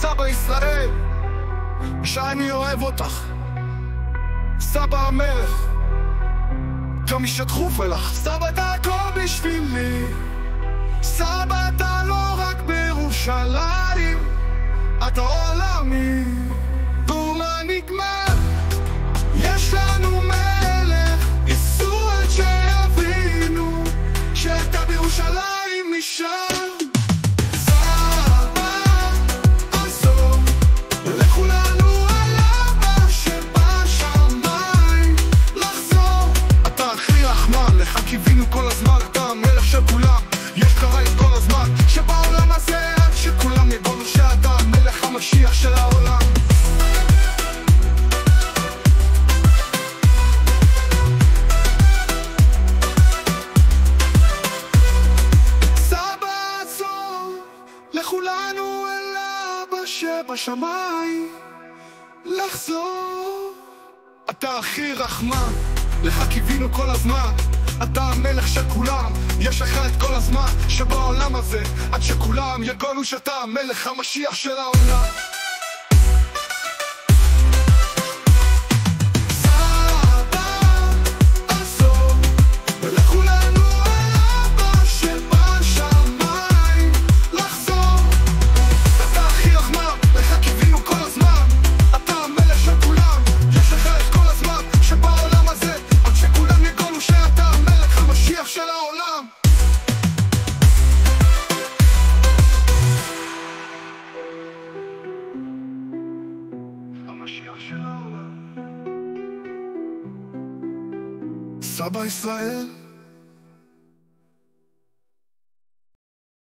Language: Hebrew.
סבא ישראל, שאני אוהב אותך. סבא המלך, גם ישטחו פלח. סבא אתה הכל בשבילי. סבא אתה לא רק בירושלים, שבשמיים לחזור. אתה הכי רחמן, לך קיווינו כל הזמן. אתה המלך של כולם, יש לך את כל הזמן שבעולם הזה, עד שכולם יגונו שאתה המלך המשיח של העולם. המשיח של העולם. סבא ישראל,